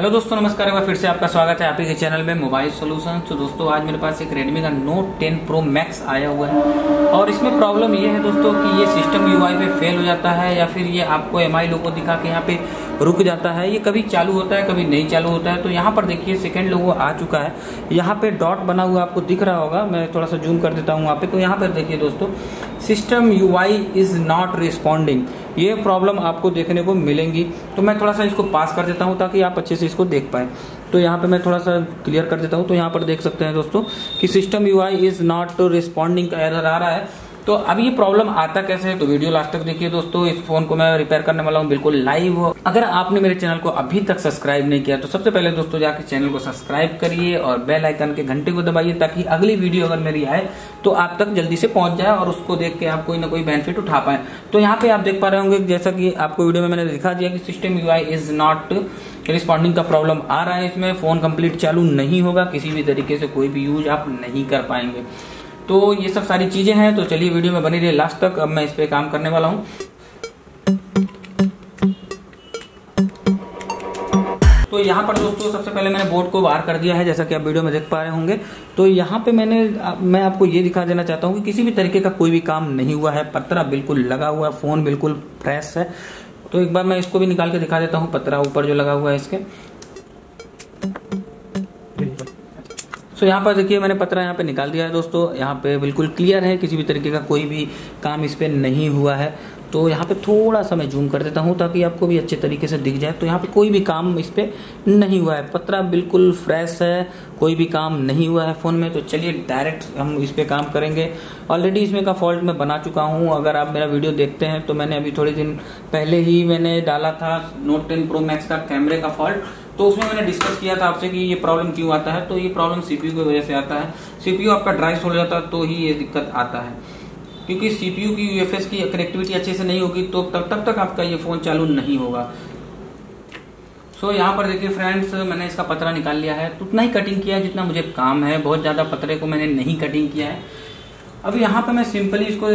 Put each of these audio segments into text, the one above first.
Hello दोस्तों, नमस्कार, एक बार फिर से आपका स्वागत है आप ही के चैनल में मोबाइल सोल्यूशन। तो दोस्तों, आज मेरे पास एक रेडमी का नोट 10 प्रो मैक्स आया हुआ है। और इसमें प्रॉब्लम ये है दोस्तों कि ये सिस्टम यूआई पे फेल हो जाता है या फिर ये आपको एम आई लोगो दिखा के यहाँ पे रुक जाता है। ये कभी चालू होता है, कभी नहीं चालू होता है। तो यहाँ पर देखिए सेकेंड लोगो आ चुका है। यहाँ पे डॉट बना हुआ आपको दिख रहा होगा। मैं थोड़ा सा जूम कर देता हूँ वहाँ पे। तो यहाँ पर देखिए दोस्तों system UI is not responding ये प्रॉब्लम आपको देखने को मिलेंगी। तो मैं थोड़ा सा इसको पास कर देता हूँ ताकि आप अच्छे से इसको देख पाए। तो यहाँ पे मैं थोड़ा सा क्लियर कर देता हूँ। तो यहाँ पर देख सकते हैं दोस्तों कि system UI is not responding का एरर आ रहा है। तो अब ये प्रॉब्लम आता कैसे है? तो वीडियो लास्ट तक देखिए दोस्तों, इस फ़ोन को मैं रिपेयर करने वाला हूँ, बिल्कुल लाइव अगर आपने मेरे चैनल को अभी तक सब्सक्राइब नहीं किया तो सबसे पहले दोस्तों जाके चैनल को सब्सक्राइब करिए और बेल आइकन के घंटे को दबाइए, ताकि अगली वीडियो अगर मेरी आए तो आप तक जल्दी से पहुँच जाए और उसको देख के आप कोई ना कोई बेनिफिट उठा पाए। तो यहाँ पे आप देख पा रहे होंगे जैसा कि आपको वीडियो में मैंने दिखा दिया कि system UI is not responding का प्रॉब्लम आ रहा है इसमें फ़ोन कंप्लीट चालू नहीं होगा, किसी भी तरीके से कोई भी यूज़ आप नहीं कर पाएँगे। तो ये सब सारी चीज़ें हैं तो चलिए वीडियो में बनी रही लास्ट तक। अब मैं इस पे काम करने वाला हूँ। तो यहाँ पर दोस्तों, सबसे पहले मैंने बोर्ड को बाहर कर दिया है, जैसा कि आप वीडियो में देख पा रहे होंगे। तो यहाँ पे मैंने मैं आपको ये दिखा देना चाहता हूँ कि किसी भी तरीके का कोई भी काम नहीं हुआ है। पत्रा बिल्कुल लगा हुआ है, फ़ोन बिल्कुल फ्रेश है। तो एक बार मैं इसको भी निकाल के दिखा देता हूँ, पत्रा ऊपर जो लगा हुआ है इसके। सो यहाँ पर देखिए मैंने पत्रा यहाँ पे निकाल दिया है दोस्तों। यहाँ पे बिल्कुल क्लियर है, किसी भी तरीके का कोई भी काम इस पर नहीं हुआ है। तो यहाँ पे थोड़ा सा मैं जूम कर देता हूँ ताकि आपको भी अच्छे तरीके से दिख जाए। तो यहाँ पे कोई भी काम इस पर नहीं हुआ है। पत्रा बिल्कुल फ्रेश है, कोई भी काम नहीं हुआ है फ़ोन में। तो चलिए डायरेक्ट हम इस पर काम करेंगे। ऑलरेडी इसमें का फॉल्ट मैं बना चुका हूँ। अगर आप मेरा वीडियो देखते हैं तो मैंने अभी थोड़े दिन पहले ही मैंने डाला था नोट टेन प्रो मैक्स का कैमरे का फॉल्ट तो उसमें मैंने डिस्कस किया था आपसे कि ये प्रॉब्लम क्यों आता है तो ये प्रॉब्लम सीपीयू की वजह से आता है। सीपीयू आपका ड्राई हो जाता है तो ही ये दिक्कत आता है। क्योंकि सीपीयू की यूएफएस की कनेक्टिविटी अच्छे से नहीं होगी तो तब तक तक आपका ये फ़ोन चालू नहीं होगा। सो so, यहाँ पर देखिए फ्रेंड्स मैंने इसका पतरा निकाल लिया है। तो उतना ही कटिंग किया जितना मुझे काम है। बहुत ज़्यादा पतरे को मैंने नहीं कटिंग किया है। अब यहाँ पर मैं सिंपली इसको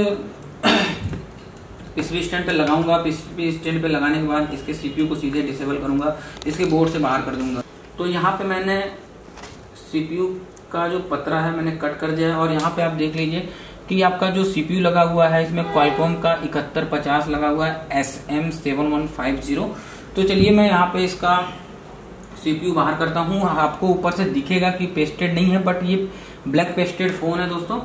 पिछली स्टैंड पे लगाऊँगा पिछली स्टैंड पे लगाने के बाद इसके सीपीयू को सीधे डिसेबल करूँगा, इसके बोर्ड से बाहर कर दूँगा। तो यहाँ पे मैंने सीपीयू का जो पतरा है मैंने कट कर दिया है, और यहाँ पे आप देख लीजिए कि आपका जो सीपीयू लगा हुआ है, इसमें क्वालकॉम का इकहत्तर लगा हुआ है एस तो चलिए मैं यहाँ पे इसका सीपीयू बाहर करता हूँ। आपको ऊपर से दिखेगा कि पेस्टेड नहीं है बट ये ब्लैक पेस्टेड फ़ोन है दोस्तों।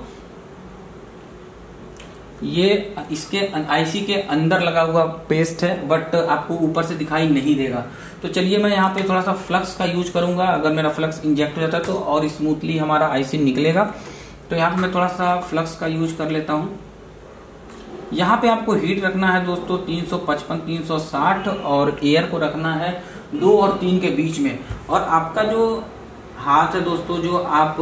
ये, इसके आईसी के अंदर लगा हुआ पेस्ट है बट आपको ऊपर से दिखाई नहीं देगा। तो चलिए मैं यहाँ पे थोड़ा सा फ्लक्स का यूज़ करूँगा। अगर मेरा फ्लक्स इंजेक्ट हो जाता है तो और स्मूथली हमारा आईसी निकलेगा। तो यहाँ पे मैं थोड़ा सा फ्लक्स का यूज़ कर लेता हूँ। यहाँ पे आपको हीट रखना है दोस्तों 355 360 और एयर को रखना है दो और तीन के बीच में। और आपका जो हाथ है दोस्तों, जो आप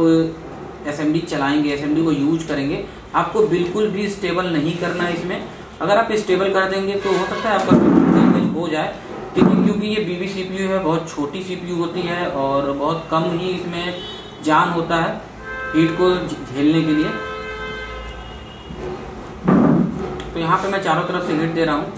एस चलाएँगे एस को यूज़ करेंगे आपको बिल्कुल भी स्टेबल नहीं करना है इसमें। अगर आप स्टेबल कर देंगे तो हो सकता है आपका डैमेज हो जाए। ठीक क्योंकि ये बीबी सीपीयू है, बहुत छोटी सीपीयू होती है और बहुत कम ही इसमें जान होता है हीट को झेलने के लिए। तो यहाँ पे मैं चारों तरफ़ से हीट दे रहा हूँ।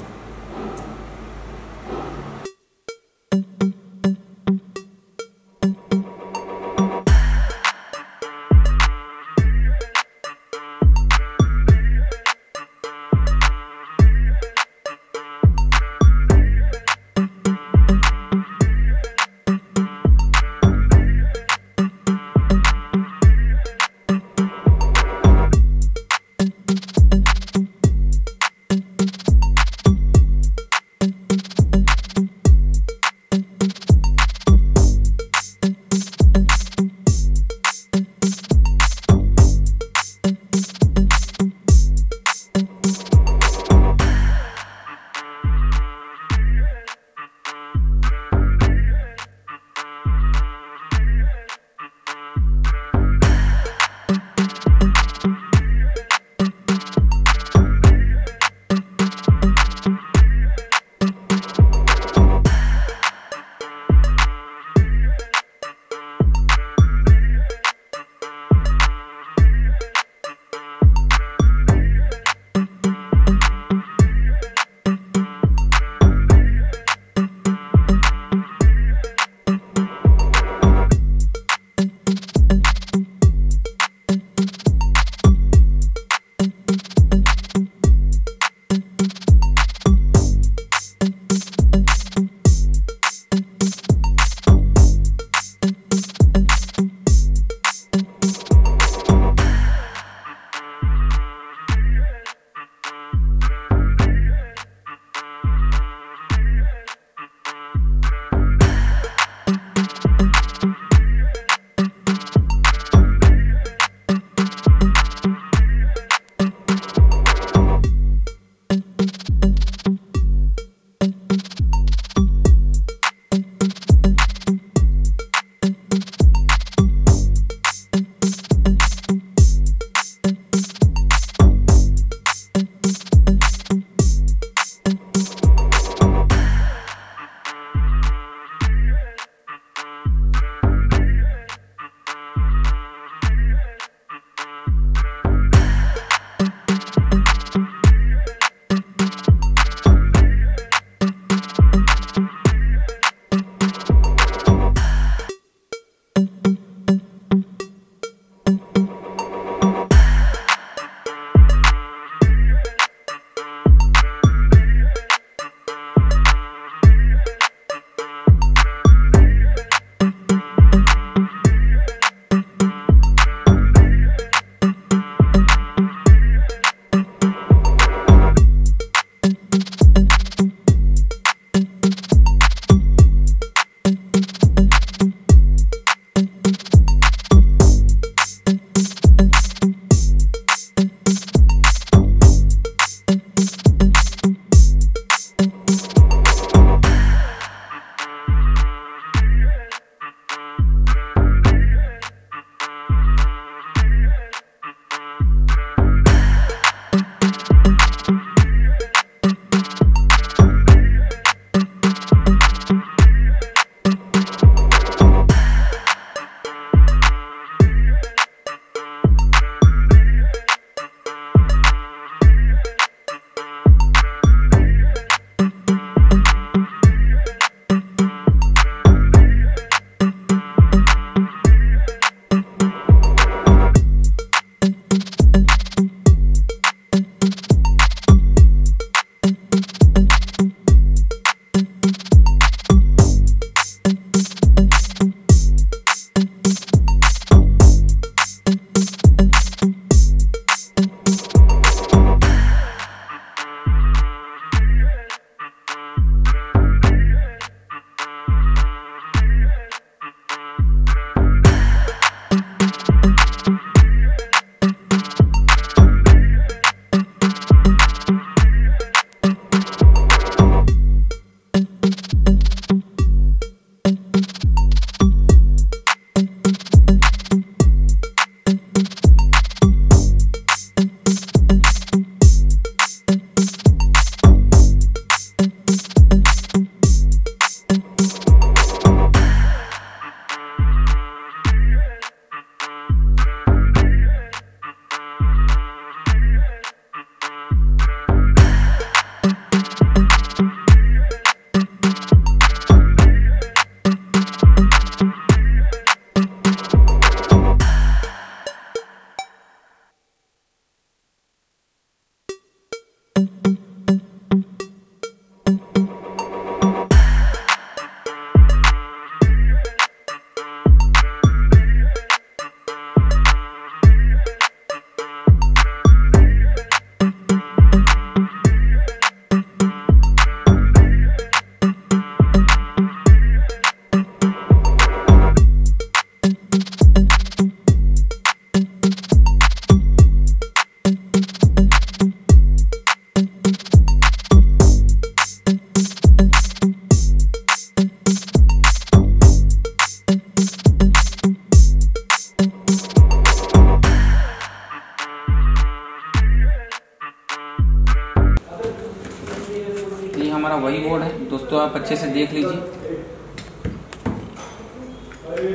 वही बोर्ड है। दोस्तों, आप अच्छे से देख लीजिए।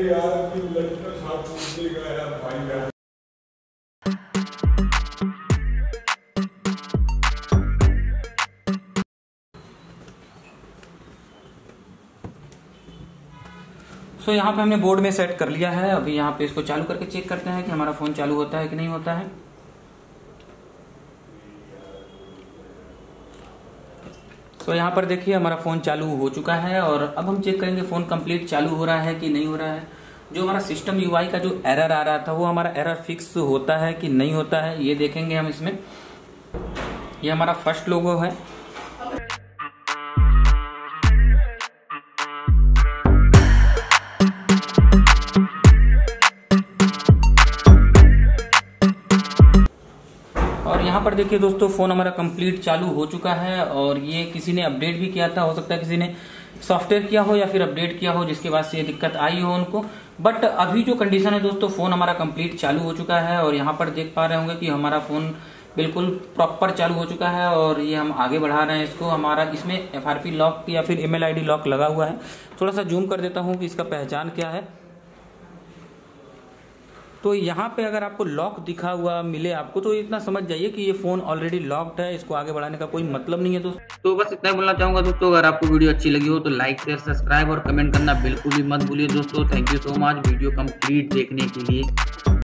यार सो यहाँ पे हमने बोर्ड में सेट कर लिया है। अभी यहाँ पे इसको चालू करके चेक करते हैं कि हमारा फ़ोन चालू होता है कि नहीं होता है। तो यहाँ पर देखिए, हमारा फ़ोन चालू हो चुका है और अब हम चेक करेंगे फ़ोन कंप्लीट चालू हो रहा है कि नहीं हो रहा है। जो हमारा सिस्टम यूआई का जो एरर आ रहा था, वो हमारा एरर फिक्स होता है कि नहीं होता है, ये देखेंगे हम इसमें। ये हमारा फ़र्स्ट लोगो है। यहाँ पर देखिए दोस्तों, फ़ोन हमारा कंप्लीट चालू हो चुका है और ये किसी ने अपडेट भी किया था, हो सकता है किसी ने सॉफ्टवेयर किया हो या फिर अपडेट किया हो, जिसके बाद से ये दिक्कत आई हो उनको। बट अभी जो कंडीशन है दोस्तों, फ़ोन हमारा कंप्लीट चालू हो चुका है और यहाँ पर देख पा रहे होंगे कि हमारा फ़ोन बिल्कुल प्रॉपर चालू हो चुका है और ये हम आगे बढ़ा रहे हैं इसको। हमारा इसमें FRP लॉक या फिर ईमेल आईडी लॉक लगा हुआ है। थोड़ा सा जूम कर देता हूँ कि इसका पहचान क्या है। तो यहाँ पे अगर आपको लॉक दिखा हुआ मिले आपको तो इतना समझ जाइए कि ये फ़ोन ऑलरेडी लॉक्ड है, इसको आगे बढ़ाने का कोई मतलब नहीं है दोस्तों। तो बस इतना बोलना चाहूँगा दोस्तों, अगर आपको वीडियो अच्छी लगी हो तो लाइक शेयर सब्सक्राइब और कमेंट करना बिल्कुल भी मत भूलिए दोस्तों। Thank you so much video complete देखने के लिए।